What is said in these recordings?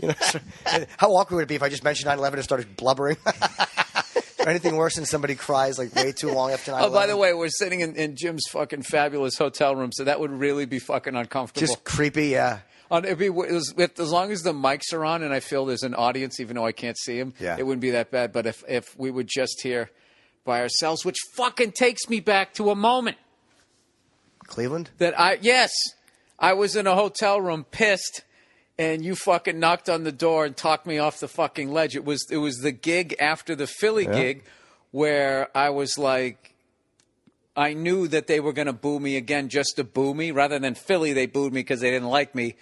You know, how awkward would it be if I just mentioned 9/11 and started blubbering? or anything worse than somebody cries like way too long after 9/11. Oh, by the way, we're sitting in, in Jim's fucking fabulous hotel room, so that would really be fucking uncomfortable. just creepy. Yeah. On, it'd be, it was, if, as long as the mics are on and I feel there's an audience, even though I can't see them, Yeah. it wouldn't be that bad. But if, if we would just hear by ourselves, which fucking takes me back to a moment Cleveland. that I, yes, I was in a hotel room pissed and you fucking knocked on the door and talked me off the fucking ledge. It was, it was the gig after the Philly gig where I was like, I knew that they were going to boo me again just to boo me. Rather than Philly, they booed me because they didn't like me.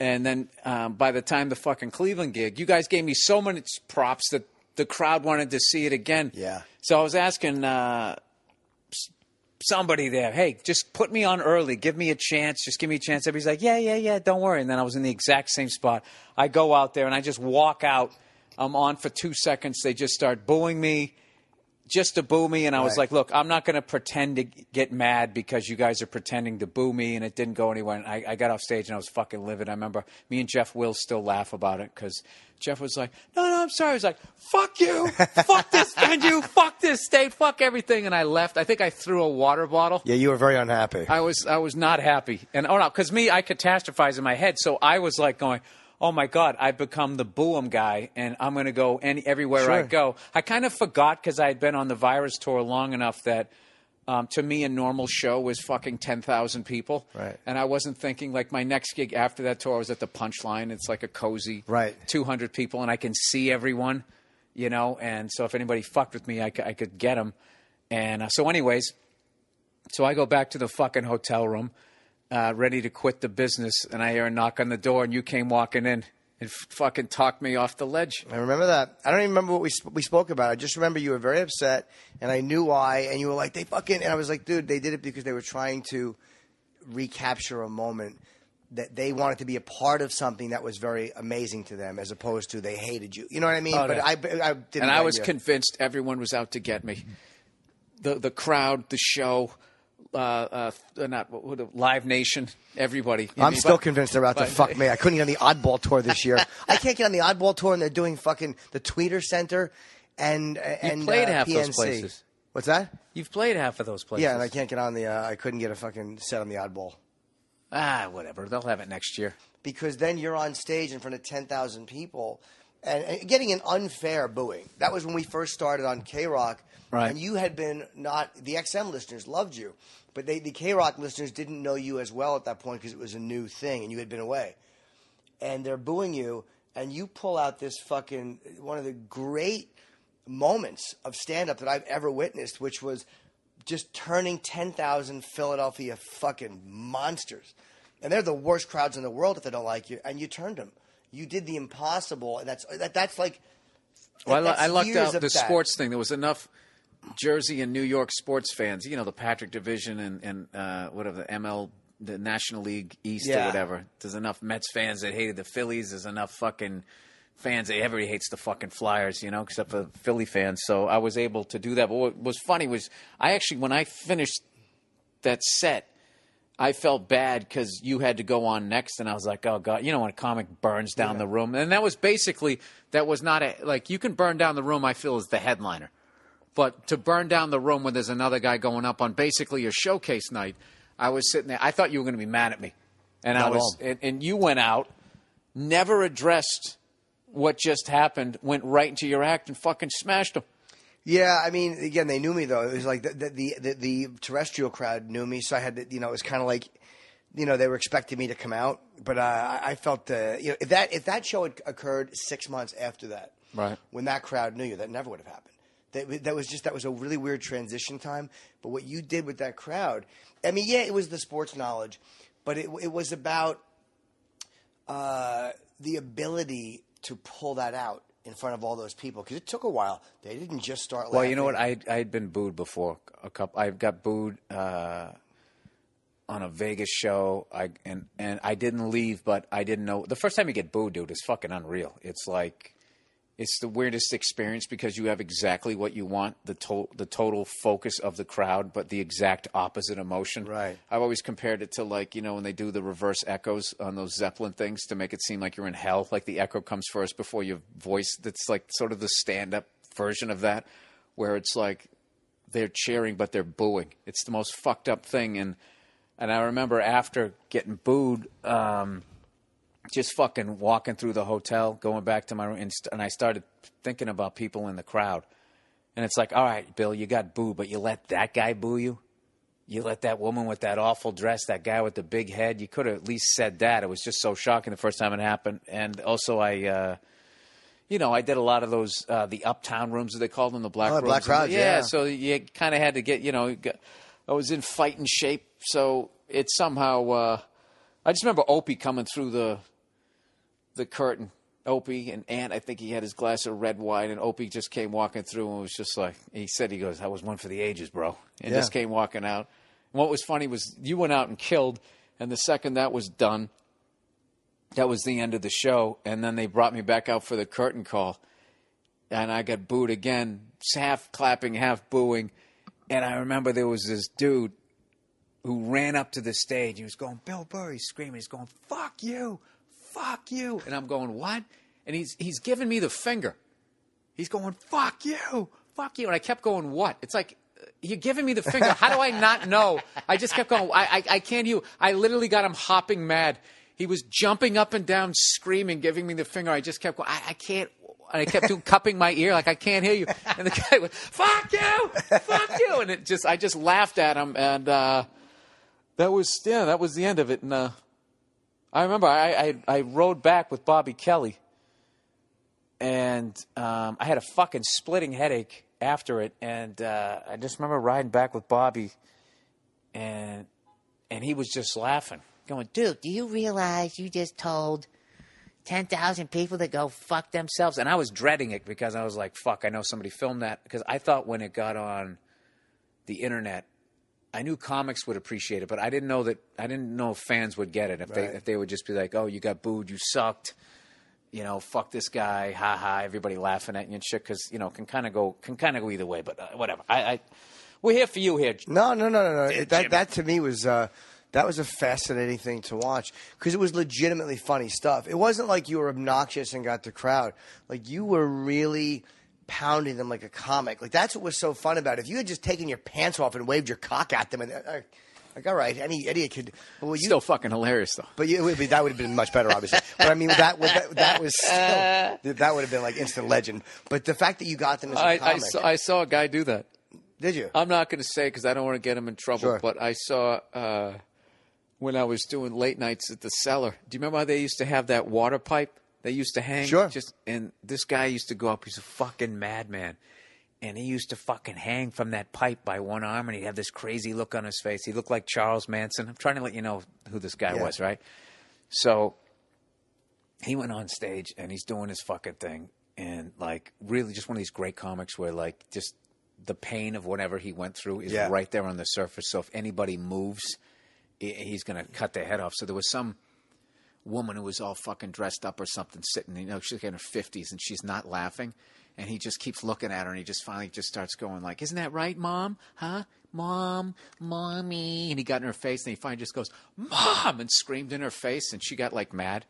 And then um, by the time the fucking Cleveland gig, you guys gave me so many props that the crowd wanted to see it again. Yeah. So I was asking uh, somebody there, hey, just put me on early. Give me a chance. Just give me a chance. Everybody's like, yeah, yeah, yeah, don't worry. And then I was in the exact same spot. I go out there and I just walk out. I'm on for two seconds. They just start booing me just to boo me, and I was like, "Look, I'm not going to pretend to get mad because you guys are pretending to boo me," and it didn't go anywhere. And I, I got off stage and I was fucking livid. I remember me and Jeff Will still laugh about it because Jeff was like, "No, no, I'm sorry." He was like, "Fuck you, fuck this venue, fuck this state, fuck everything," and I left. I think I threw a water bottle. Yeah, you were very unhappy. I was I was not happy, and oh no, because me, I catastrophize in my head, so I was like going, "Oh my god, I've become the boom guy, and I'm going to go any everywhere I go." I kind of forgot because I had been on the virus tour long enough that. Um, to me, a normal show was fucking ten thousand people, Right. And I wasn't thinking like my next gig after that tour I was at the Punchline. It's like a cozy, Right. two hundred people, and I can see everyone, you know. And so if anybody fucked with me, I, c- I could get them. And uh, so, anyways, so I go back to the fucking hotel room, uh, ready to quit the business, and I hear a knock on the door, and you came walking in and f- fucking talked me off the ledge. I remember that. I don't even remember what we sp- we spoke about. I just remember you were very upset, and I knew why. And you were like, "They fucking," and I was like, "Dude, they did it because they were trying to recapture a moment that they wanted to be a part of something that was very amazing to them, as opposed to they hated you. You know what I mean? Oh, but no. I, I didn't. And I was convinced everyone was out to get me. The the crowd, the show, uh, uh, not what, what, Live Nation, everybody. I'm But- still convinced they're out to fuck me. I couldn't get on the Oddball tour this year. I can't get on the Oddball tour, and they're doing fucking the Tweeter Center and and played uh, half those PNC. places. What's that? You've played half of those places. Yeah, and I can't get on the. Uh, I couldn't get a fucking set on the Oddball. Ah, whatever. They'll have it next year. because then you're on stage in front of 10,000 people and, and getting an unfair booing. That was when we first started on K Rock. Right. And you had been not, the XM listeners loved you, but they, the K Rock listeners didn't know you as well at that point because it was a new thing and you had been away. And they're booing you, and you pull out this fucking, one of the great moments of stand up that I've ever witnessed, which was just turning 10,000 Philadelphia fucking monsters. And they're the worst crowds in the world if they don't like you. And you turned them. You did the impossible. And that's, that, that's like. Well, I, that's I lucked out the that. sports thing. There was enough Jersey and New York sports fans. You know, the Patrick Division and and uh, whatever the ML, the National League East Yeah. or whatever. There's enough Mets fans that hated the Phillies. There's enough fucking fans that everybody hates the fucking Flyers. You know, except for Philly fans. So I was able to do that. But what was funny was I actually when I finished that set. I felt bad because you had to go on next, and I was like, "Oh God!" You know when a comic burns down the room, and that was basically that was not a like you can burn down the room. I feel as the headliner, but to burn down the room when there's another guy going up on basically your showcase night, I was sitting there. I thought you were going to be mad at me, and I Not at was, and, and you went out, never addressed what just happened, went right into your act and fucking smashed him. Yeah, I mean, again, they knew me though. It was like the the the, the, terrestrial crowd knew me, so I had to, you know, it was kind of like, you know, they were expecting me to come out, but uh, I I felt, uh, you know, if that if that show had occurred six months after that, Right. when that crowd knew you, that never would have happened. That, that was just that was a really weird transition time. But what you did with that crowd, I mean, yeah, it was the sports knowledge, but it it was about uh, the ability to pull that out in front of all those people because it took a while. They didn't just start. Well, you know what? I I had been booed before. A couple. I got booed uh, on a Vegas show. I and and I didn't leave, but I didn't know. The first time you get booed, dude, is fucking unreal. It's like it's the weirdest experience because you have exactly what you want the to- the total focus of the crowd, but the exact opposite emotion. Right. I've always compared it to like you know when they do the reverse echoes on those Zeppelin things to make it seem like you're in hell. Like the echo comes first before your voice. That's like sort of the stand up version of that, where it's like they're cheering but they're booing. It's the most fucked up thing. And and I remember after getting booed. Um, just fucking walking through the hotel, going back to my room, and, st- and I started thinking about people in the crowd. And it's like, all right, Bill, you got booed, but you let that guy boo you? You let that woman with that awful dress, that guy with the big head, you could have at least said that. It was just so shocking the first time it happened. And also, I, uh, you know, I did a lot of those, uh, the uptown rooms, they called them, the black Oh, rooms. black crowds, yeah, yeah. so you kind of had to get, you know, I was in fighting shape. So it somehow, uh, I just remember Opie coming through the the curtain. Opie and Ant, I think he had his glass of red wine, and Opie just came walking through and was just like, he said, he goes, that was one for the ages, bro. And Yeah. just came walking out. And what was funny was you went out and killed, and the second that was done, that was the end of the show. And then they brought me back out for the curtain call, and I got booed again, half clapping, half booing. And I remember there was this dude who ran up to the stage. He was going, Bill Burr. He's screaming. He's going, "Fuck you, fuck you!" And I'm going, "What?" And he's he's giving me the finger. He's going, "Fuck you, fuck you," and I kept going, "What?" It's like uh, you're giving me the finger. How do I not know? I just kept going. I I, I can't you. I literally got him hopping mad. He was jumping up and down, screaming, giving me the finger. I just kept going. I, I can't. And I kept doing, cupping my ear like I can't hear you. And the guy went, "Fuck you, fuck you," and it just I just laughed at him and. uh that was yeah, that was the end of it. And uh, I remember I, I I rode back with Bobby Kelly, and um, I had a fucking splitting headache after it. And uh, I just remember riding back with Bobby, and and he was just laughing, going, Dude, do you realize you just told 10,000 people to go fuck themselves? and I was dreading it because I was like, "Fuck!" I know somebody filmed that because I thought when it got on the internet, I knew comics would appreciate it, but I didn't know that I didn't know if fans would get it if they if they would just be like, "Oh, you got booed, you sucked." You know, fuck this guy, ha ha. Everybody laughing at you and shit, because you know can kind of go can kind of go either way. But uh, whatever. I, I we're here for you here. No, no, no, no, no. Jimmy. That that to me was uh, that was a fascinating thing to watch because it was legitimately funny stuff. It wasn't like you were obnoxious and got the crowd. Like you were really pounding them like a comic. Like that's what was so fun about it. If you had just taken your pants off and waved your cock at them, and uh, like all right, any idiot could. Well, you Still fucking hilarious though. But you, it would be, that would have been much better, obviously. But I mean, that would that, that was still, that would have been like instant legend. But the fact that you got them as a I, I comic, saw I saw a guy do that. did you? I'm not going to say because I don't want to get him in trouble. Sure. But I saw uh, when I was doing late nights at the cellar. Do you remember how they used to have that water pipe? They used to hang. Sure. Just and this guy used to go up. He's a fucking madman, and he used to fucking hang from that pipe by one arm, and he'd have this crazy look on his face. He looked like Charles Manson. I'm trying to let you know who this guy Yeah. was, right? So he went on stage and he's doing his fucking thing and like really just one of these great comics where like just the pain of whatever he went through is Yeah. right there on the surface so if anybody moves he's going to cut their head off so there was some woman who was all fucking dressed up or something sitting you know she's like in her 50s and she's not laughing. And he just keeps looking at her and he just finally just starts going like isn't that right mom? Huh? Mom? Mommy? And he got in her face and he finally just goes mom! and screamed in her face and she got like mad.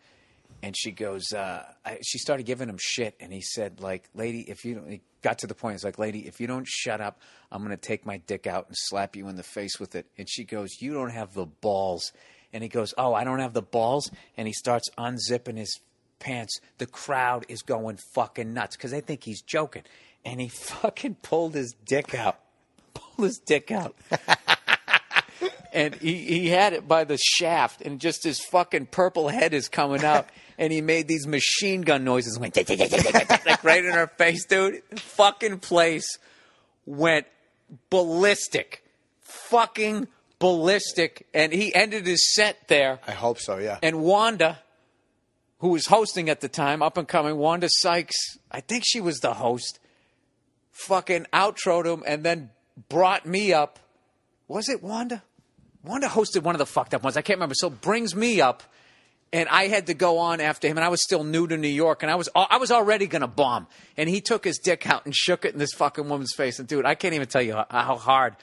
And she goes uh, I, she started giving him shit and he said like lady if you don't he got to the point it's like lady if you don't shut up i'm going to take my dick out and slap you in the face with it. And she goes you don't have the balls and he goes oh i don't have the balls and he starts unzipping his pants. The crowd is going fucking nuts because they think he's joking. And he fucking pulled his dick out. Pulled his dick out. And he, he had it by the shaft, and just his fucking purple head is coming out, and he made these machine gun noises, went like right in her face, dude. Fucking place went ballistic, fucking ballistic, and he ended his set there. I hope so. Yeah. And Wanda, who was hosting at the time, up and coming, Wanda Sykes, I think she was the host, fucking outroed him and then brought me up. Was it Wanda? Wanda hosted one of the fucked up ones. I can't remember. So brings me up and I had to go on after him, and I was still new to New York, and I was I was already gonna bomb, and he took his dick out and shook it in this fucking woman's face, and dude, I can't even tell you how, how hard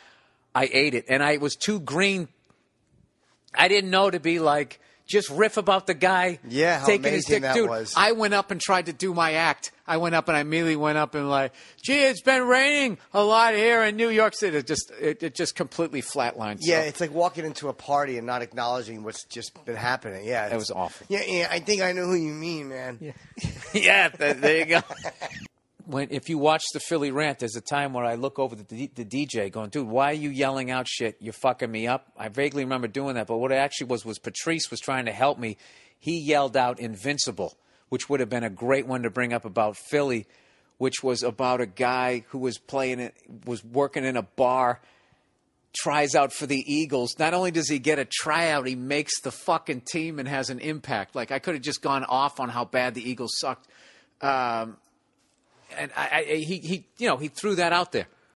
I ate it, and I was too green. I didn't know to be like just riff about the guy Yeah, how taking his dick, that dude. was. I went up and tried to do my act. I went up and I immediately went up and like, gee, it's been raining a lot here in New York City. It just it, it just completely flatlined. Yeah, So- it's like walking into a party and not acknowledging what's just been happening. Yeah, That it's- was awful. Yeah, yeah. I think I know who you mean, man. yeah, th- there you go. when if you watch the Philly rant, there's a time where I look over the, the DJ, going, "Dude, why are you yelling out shit? You're fucking me up." I vaguely remember doing that, but what it actually was was Patrice was trying to help me. He yelled out "Invincible," which would have been a great one to bring up about Philly, which was about a guy who was playing it, was working in a bar tries out for the Eagles. Not only does he get a tryout, he makes the fucking team and has an impact. Like I could have just gone off on how bad the Eagles sucked, um, and I, I, he he you know he threw that out there.